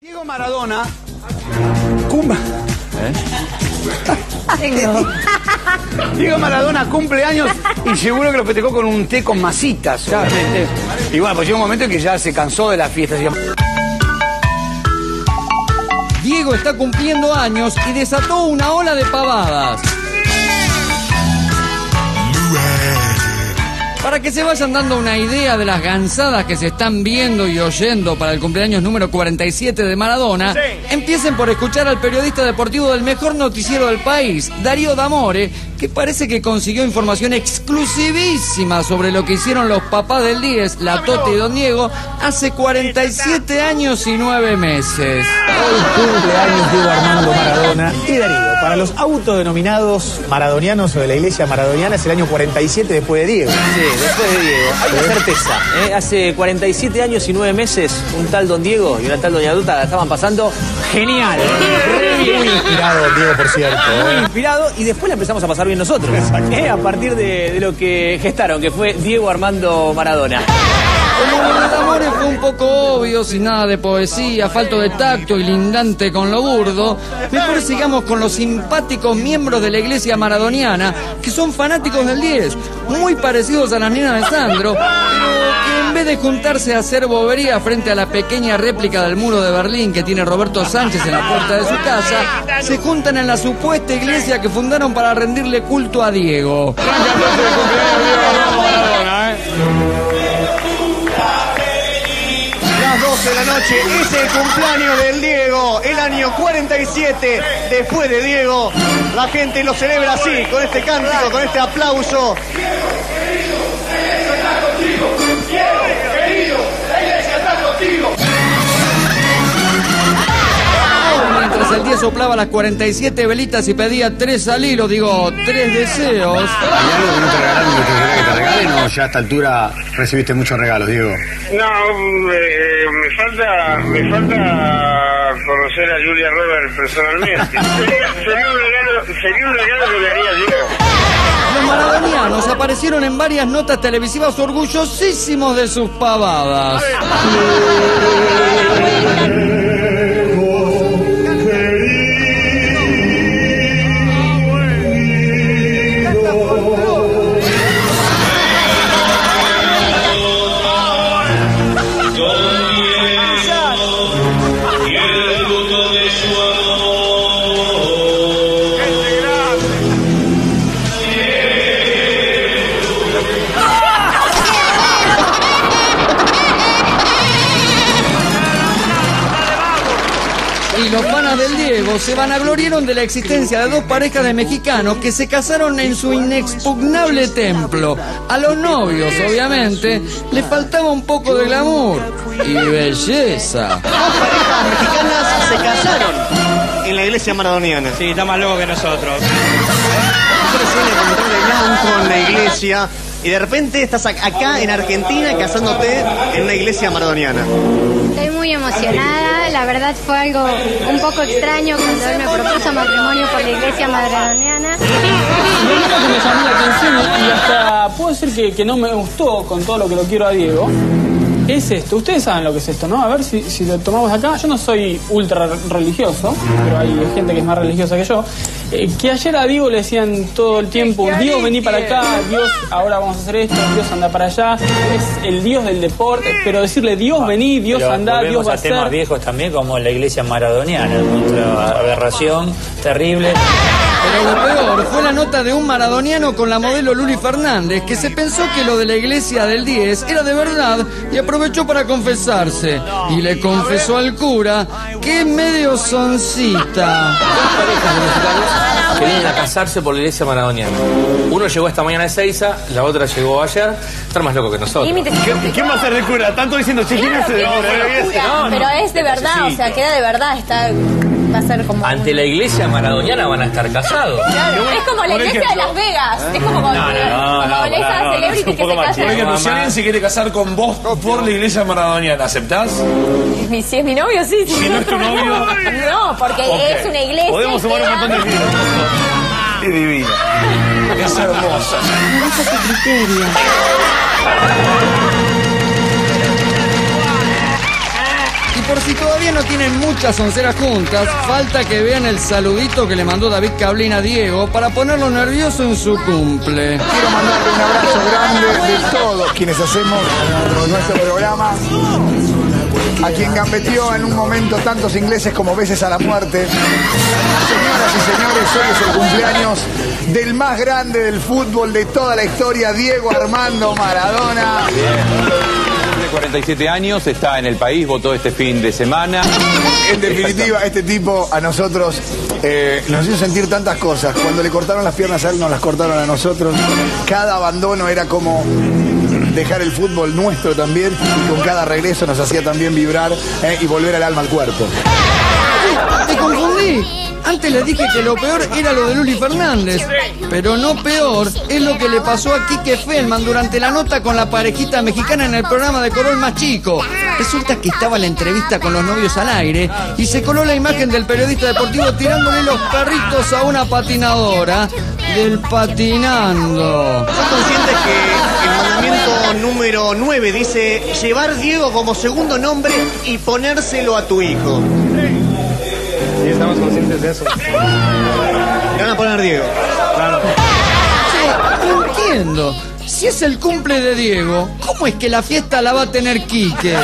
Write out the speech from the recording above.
Diego Maradona. Cum- Diego Maradona cumple años y seguro que lo festejó con un té con masitas, obviamente. Y bueno, pues llegó un momento en que ya se cansó de la fiesta. así que- Diego está cumpliendo años y desató una ola de pavadas. Para que se vayan dando una idea de las gansadas que se están viendo y oyendo para el cumpleaños número 47 de Maradona, empiecen por escuchar al periodista deportivo del mejor noticiero del país, Darío Damore, que parece que consiguió información exclusivísima sobre lo que hicieron los papás del 10, la Tote y Don Diego, hace 47 años y 9 meses. Hoy cumpleaños Diego Armando Maradona y Darío. Para los autodenominados maradonianos o de la iglesia maradoniana es el año 47 después de Diego. Sí, después de Diego. Hay una certeza. ¿eh? Hace 47 años y 9 meses, un tal Don Diego y una tal Doña Duta la estaban pasando genial. Bien. Muy inspirado Diego, por cierto. Muy ¿eh? inspirado y después la empezamos a pasar bien nosotros. ¿eh? A partir de, de lo que gestaron, que fue Diego Armando Maradona. Como lo de Damore fue un poco obvio, sin nada de poesía, falto de tacto y lindante con lo burdo, mejor sigamos con los simpáticos miembros de la iglesia maradoniana, que son fanáticos del 10, muy parecidos a las nenas de Sandro, pero vez de juntarse a hacer bobería frente a la pequeña réplica del muro de Berlín que tiene Roberto Sánchez en la puerta de su casa, se juntan en la supuesta iglesia que fundaron para rendirle culto a Diego. Las 12 de la noche es el cumpleaños del Diego, el año 47 después de Diego. La gente lo celebra así, con este cántico, con este aplauso. Mientras el 10 soplaba las 47 velitas y pedía tres al hilo, digo, tres deseos. ¿Hay algo que no te regalaron que te gustaría que te regalen o ya a esta altura recibiste muchos regalos, Diego? No, eh, me falta, me falta conocer a Julia Roberts personalmente. sería, sería un regalo, sería un regalo que le haría Diego. Los maradonianos aparecieron en varias notas televisivas orgullosísimos de sus pavadas. Se vanagloriaron de la existencia de dos parejas de mexicanos que se casaron en su inexpugnable templo. A los novios, obviamente, les faltaba un poco de glamour y belleza. Dos parejas mexicanas se casaron en la iglesia maradoniana. Sí, está más loco que nosotros. Blanco en la iglesia y de repente estás ac- acá en Argentina casándote en una iglesia maradoniana. Muy emocionada, la verdad fue algo un poco extraño cuando él me propuso matrimonio por la iglesia maradoniana. Lo único que la atención y hasta puedo decir que, no me gustó con todo lo que lo quiero a Diego es esto. Ustedes saben lo que es esto, ¿no? A ver si lo tomamos acá. Yo no soy ultra religioso, pero hay gente que es más religiosa que yo. Eh, que ayer a Diego le decían todo el tiempo, Dios vení para acá, Dios ahora vamos a hacer esto, Dios anda para allá, es el Dios del deporte, pero decirle Dios vení, Dios Pero anda, Dios va a a temas viejos también, como la iglesia maradoniana, otra aberración terrible. Pero fue la nota de un maradoniano con la modelo Luli Fernández, que se pensó que lo de la iglesia del 10 era de verdad y aprovechó para confesarse. Y le confesó al cura que es medio soncita. que vienen a casarse por la iglesia maradoniana. Uno llegó esta mañana de Seiza, la otra llegó ayer. Están más locos que nosotros. ¿Qué- ¿Quién va a ser de cura? Tanto diciendo, che, ¿quién es el No, no. Pero es de verdad, o sea, queda de verdad, está, va a ser como... Ante la iglesia maradoniana van a estar casados. Claro, es como la iglesia de ejemplo. Las Vegas, es como, como, No, no, no, como no, esas no, no, celebrities es un que se. Por ejemplo, si alguien se quiere casar con vos por la iglesia maradoniana, ¿aceptás? Y Si es mi novio, sí. sí. Si no es tu novio. No, porque Ok. es una iglesia. Podemos sumar un montón de vidas. Es divina. Es hermosa. Y por si todavía no tienen muchas onceras juntas, falta que vean el saludito que le mandó David Cablín a Diego para ponerlo nervioso en su cumple. Quiero mandarle un abrazo grande de todos quienes hacemos nuestro programa. A quien gambeteó en un momento tantos ingleses como veces a la muerte. Señoras y señores, hoy es el cumpleaños del más grande del fútbol de toda la historia, Diego Armando Maradona. De 47 años, está en el país, votó este fin de semana. En definitiva, este tipo a nosotros eh, nos hizo sentir tantas cosas. Cuando le cortaron las piernas a él, nos las cortaron a nosotros. Cada abandono era como dejar el fútbol nuestro también y con cada regreso nos hacía también vibrar eh, y volver al alma al cuerpo. Te confundí. Antes le dije que lo peor era lo de Luli Fernández, pero no peor es lo que le pasó a Quique Feldman durante la nota con la parejita mexicana en el programa de Corol Más Chico. Resulta que estaba la entrevista con los novios al aire y se coló la imagen del periodista deportivo tirándole los perritos a una patinadora del patinando. ¿Son conscientes que el mandamiento número 9 dice llevar Diego como segundo nombre y ponérselo a tu hijo? Sí, estamos conscientes de eso. Van a poner Diego. Che, no entiendo. Si es el cumple de Diego, ¿cómo es que la fiesta la va a tener Quique?